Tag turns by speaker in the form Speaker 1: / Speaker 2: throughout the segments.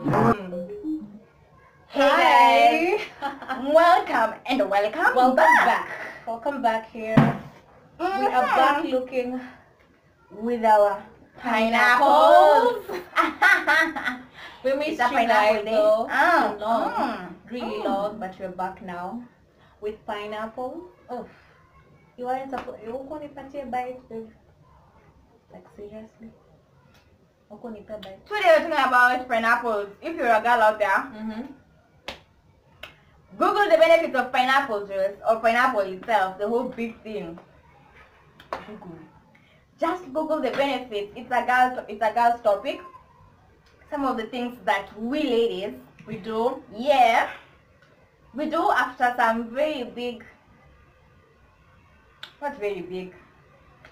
Speaker 1: Hey guys, welcome and welcome,
Speaker 2: Welcome
Speaker 1: back.
Speaker 2: back. Welcome back here. We are
Speaker 1: Mhm.
Speaker 2: back looking
Speaker 1: with our
Speaker 2: Pineapples. we missed you
Speaker 1: pineapple
Speaker 2: guys
Speaker 1: day.
Speaker 2: though.
Speaker 1: Ah,
Speaker 2: So long.
Speaker 1: mm,
Speaker 2: Really
Speaker 1: mm.
Speaker 2: long, but we're back now with pineapple. Oh, you weren't supposed. You won't nipatie bite, babe. Like seriously. Bite.
Speaker 1: Today we're talking about pineapples. If you're a girl out there,
Speaker 2: Mhm.
Speaker 1: Google the benefits of pineapple juice or pineapple itself, the whole big thing.
Speaker 2: Google.
Speaker 1: Just Google the benefits. It's a girl. It's a girl's topic. Some of the things that we ladies
Speaker 2: We do.
Speaker 1: Yeah. We do after some very big not very big.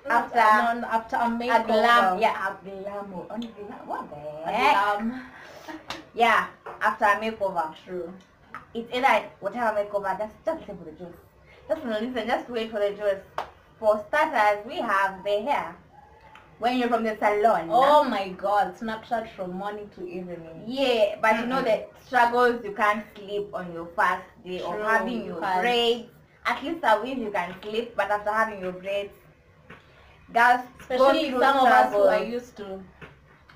Speaker 1: After
Speaker 2: After uh, after a uh,
Speaker 1: A
Speaker 2: makeover.
Speaker 1: glam yeah, a glamour. Oh, glam what the heck?
Speaker 2: glam.
Speaker 1: Yeah, after a makeover.
Speaker 2: True.
Speaker 1: It's either whatever makeover, just just listen for the juice. Just listen, just wait for the juice. For starters, we have the hair. When you're from the salon.
Speaker 2: Oh my god, Snapchat from morning to evening.
Speaker 1: Yeah, but you know the struggles you can't sleep on your first day of having your braids. At least a week you can sleep, but after having your braids, girls
Speaker 2: Especially some of us who are used to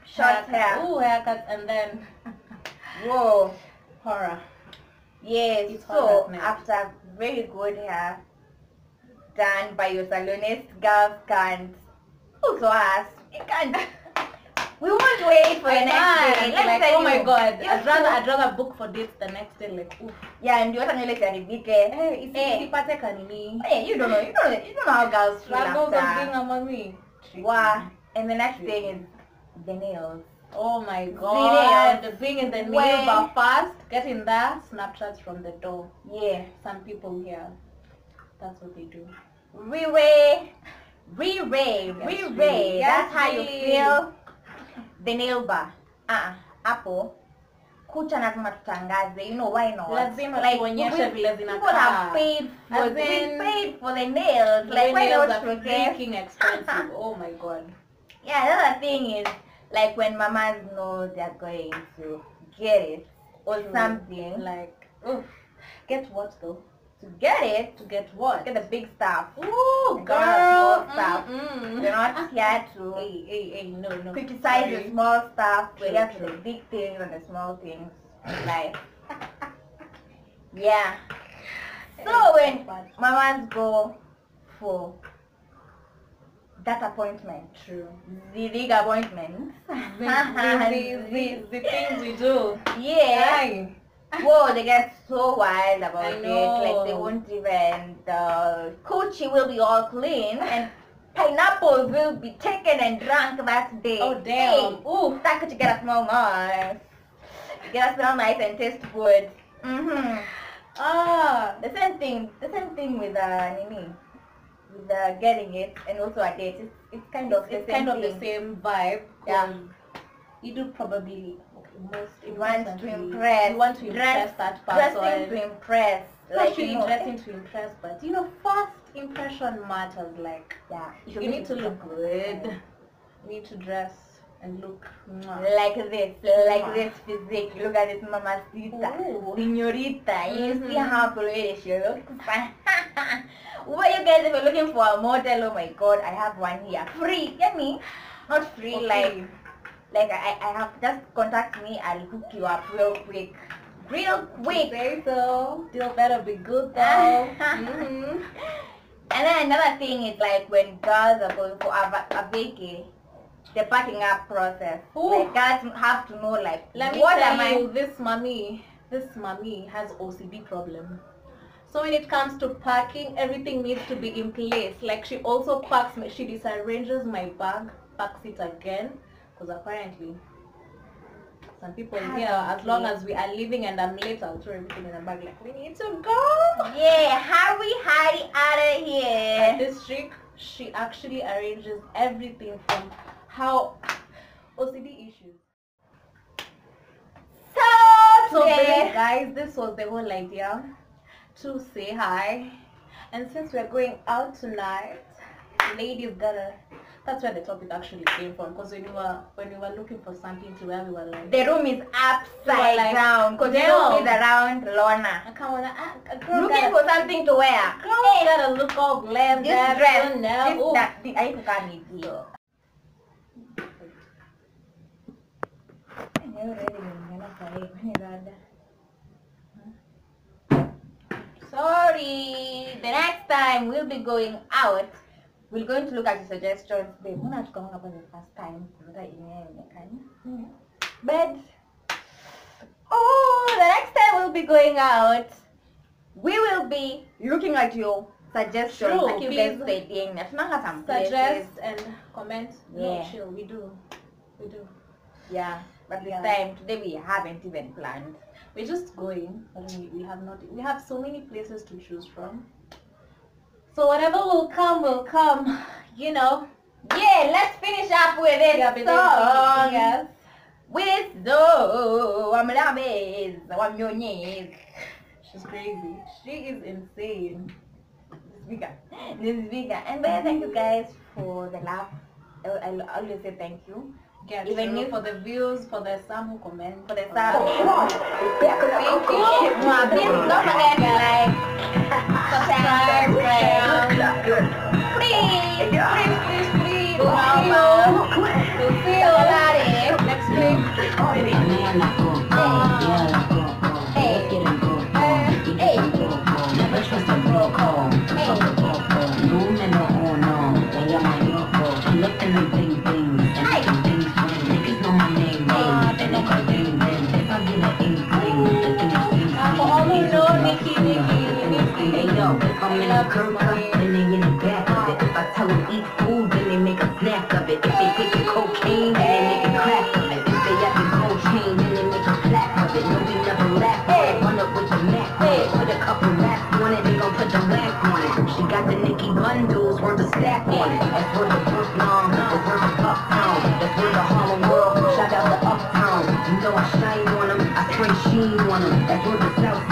Speaker 1: Short hair.
Speaker 2: Ooh, haircuts and then
Speaker 1: Whoa.
Speaker 2: horror.
Speaker 1: Yes.
Speaker 2: It's
Speaker 1: so
Speaker 2: hot now.
Speaker 1: after very good hair done by your salonist, girls can't. Also us. You can't. We won't wait for the next. Let's
Speaker 2: like, oh my
Speaker 1: you,
Speaker 2: god,
Speaker 1: you're
Speaker 2: I'd rather I'd rather book for dates the next day. Like, oof.
Speaker 1: Yeah, ndio hata nywele siharibike.
Speaker 2: Hey, isi
Speaker 1: Eh.
Speaker 2: isipate kanini.
Speaker 1: Hey, you don't know, you don't know, you don't know how girls feel
Speaker 2: of being
Speaker 1: after.
Speaker 2: a mommy.
Speaker 1: Wow. And the next thing is the nails.
Speaker 2: Oh my
Speaker 1: nails.
Speaker 2: god, being in the
Speaker 1: When-
Speaker 2: nail bar fast, getting there, Snapchats from the door.
Speaker 1: Yeah.
Speaker 2: Some people here, that's what they do.
Speaker 1: Re-ray. Re-ray.
Speaker 2: Yes,
Speaker 1: Re-ray. That's
Speaker 2: Yes,
Speaker 1: how you feel the nail bar. Ah, hapo. Kucha lazima tutangaze. You know why not?
Speaker 2: Lazima
Speaker 1: like,
Speaker 2: tuonyeshe vile
Speaker 1: People
Speaker 2: zinakaa.
Speaker 1: have paid for, we paid for the nails. Like,
Speaker 2: My
Speaker 1: why
Speaker 2: nails
Speaker 1: not
Speaker 2: are freaking expensive. oh my god.
Speaker 1: Yeah, the other thing is like when mamas know they're going to get it or
Speaker 2: True.
Speaker 1: something.
Speaker 2: Like, oof. Get what though?
Speaker 1: To get it,
Speaker 2: To get what?
Speaker 1: get the big stuff.
Speaker 2: Ooh, girl.
Speaker 1: small mm, stuff.
Speaker 2: Mm-mm.
Speaker 1: We're not mm. here to
Speaker 2: Hey, hey, hey, no, no.
Speaker 1: criticize the small stuff. We're here for the big things and the small things in life. yeah. So when mamas go for that appointment,
Speaker 2: True.
Speaker 1: the big appointments,
Speaker 2: The, the, the, the things we do.
Speaker 1: yeah.
Speaker 2: Aye.
Speaker 1: Whoa, they get so wild about it. Like they won't even the coochie will be all clean and pineapples will be taken and drunk that day.
Speaker 2: Oh damn.
Speaker 1: Hey,
Speaker 2: Ooh.
Speaker 1: that could get us smell nice. Get us smell nice and taste good. Mhm.
Speaker 2: Ah.
Speaker 1: The same thing. The same thing with uh, Nini. With uh, getting it and also a date. It's, it's kind of
Speaker 2: It's
Speaker 1: the same
Speaker 2: kind of the same vibe.
Speaker 1: Yeah.
Speaker 2: um, You do probably
Speaker 1: You want to impress.
Speaker 2: You want to
Speaker 1: Dress-
Speaker 2: impress that
Speaker 1: Dressing
Speaker 2: person.
Speaker 1: to impress. Like you know,
Speaker 2: dressing to impress, but you know, first impression matters. Like
Speaker 1: Yeah.
Speaker 2: you need to look good. You need to dress and look. mwah.
Speaker 1: like this, like
Speaker 2: Mwah.
Speaker 1: this physique. Look at this mamacita,
Speaker 2: Ooh.
Speaker 1: señorita. You see
Speaker 2: Mhm.
Speaker 1: how pretty she looks. what you guys if you're looking for a model? Oh my god, I have one here. Free, get me? Not free,
Speaker 2: Okay.
Speaker 1: like like I, I have just contact me. I'll hook you up real quick, real quick.
Speaker 2: Say so. Still better be good though. Mhm.
Speaker 1: And then another thing is like when girls are going for a, a vacay, the packing up process.
Speaker 2: Ooh.
Speaker 1: Like girls have to know like
Speaker 2: Let me
Speaker 1: what
Speaker 2: tell
Speaker 1: am I
Speaker 2: you, this mommy, this mommy has OCD problem. So when it comes to packing, everything needs to be in place. Like she also packs, she disarranges my bag, packs it again, because apparently some people ah, here, as long as we are leaving and I'm late, I'll throw everything in the bag. Like we need to go.
Speaker 1: Yeah, hurry, hurry out of here.
Speaker 2: this chick, she actually arranges everything from how OCD issues.
Speaker 1: So,
Speaker 2: So
Speaker 1: today,
Speaker 2: today, guys, this was the whole idea to say hi. And since we're going out tonight, ladies gotta That's where the topic actually came from. Because when we were when we were looking for something to wear, we were like,
Speaker 1: The room is upside
Speaker 2: like,
Speaker 1: down because don't
Speaker 2: damn.
Speaker 1: sit around Lorna.
Speaker 2: I can't wanna.
Speaker 1: Looking
Speaker 2: gotta,
Speaker 1: for something to wear.
Speaker 2: girl gotta look all glammed
Speaker 1: This
Speaker 2: up,
Speaker 1: dress,
Speaker 2: know.
Speaker 1: this,
Speaker 2: Ooh.
Speaker 1: that, the, I forgot me.
Speaker 2: So,
Speaker 1: Sorry. The next time we'll be going out, we're going to look at the suggestions. Babe, mbona tukaona for the first time onekana. But oh, the next time we'll be going out, we will be looking at your suggestions.
Speaker 2: True,
Speaker 1: like you guys said, some places.
Speaker 2: suggest and comment. No,
Speaker 1: Yeah.
Speaker 2: chill. We do. We do.
Speaker 1: Yeah, but this
Speaker 2: Yeah.
Speaker 1: time today we haven't even planned.
Speaker 2: We're just going. but We, we have not. We have so many places to choose from. So whatever will come, will come. You know.
Speaker 1: Yeah, let's finish up with this
Speaker 2: Yeah,
Speaker 1: song.
Speaker 2: Yes.
Speaker 1: With Zo Wamlames Wamyonyes.
Speaker 2: She's crazy. She is insane.
Speaker 1: Speaker. This is Vika. And but thank you guys for the laugh. I, I always say thank you.
Speaker 2: Yeah,
Speaker 1: Even if-
Speaker 2: for the views, for the some who comment,
Speaker 1: For the
Speaker 2: for
Speaker 1: sub.
Speaker 2: Oh, thank you.
Speaker 1: Please don't forget
Speaker 3: Curb cut and they in the back of it. If I tell them eat food, then they make a snack of it. If they the cocaine, then they make a crack of it. If they got the chain, then they make a flat of it. No, we never laugh. Hey. Run up with the Mac. Hey. Put a couple racks on it, they gon' put the whack on it. She got the Nicki bundles, worth a stack on it. That's worth the Brooklyn, that's worth the Uptown. That's worth the Harlem World. Shout out to Uptown. You know I shine on them, I spray sheen on them. That's worth the Southside.